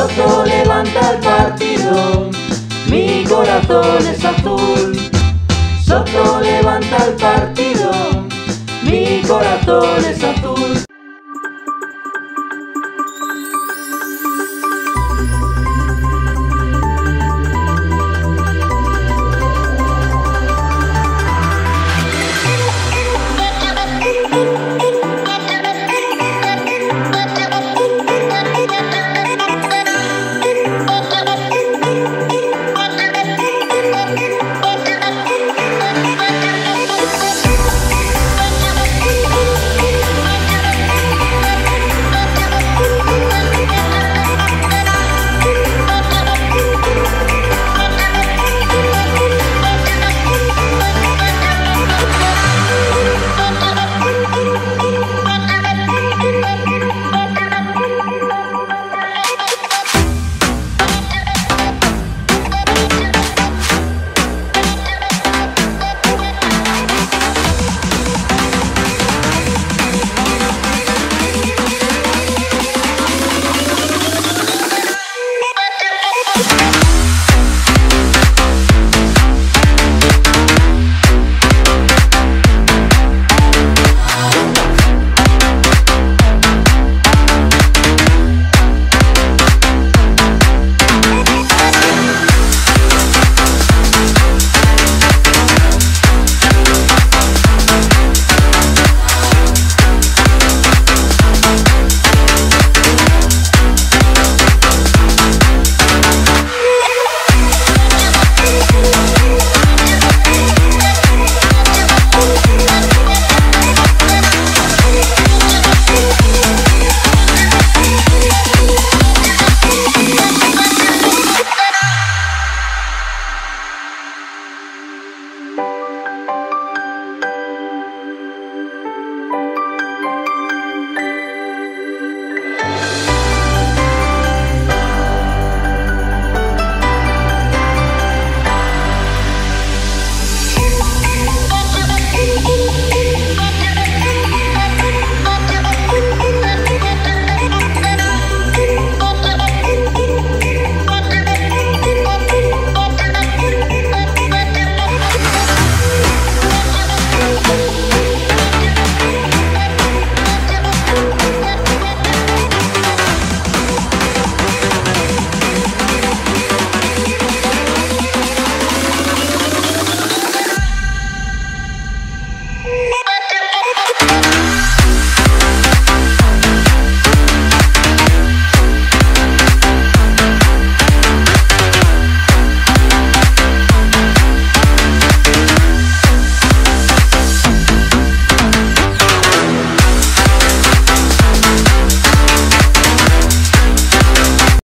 Soto levanta el partido, mi corazón es azul. Soto levanta el partido, mi corazón es azul.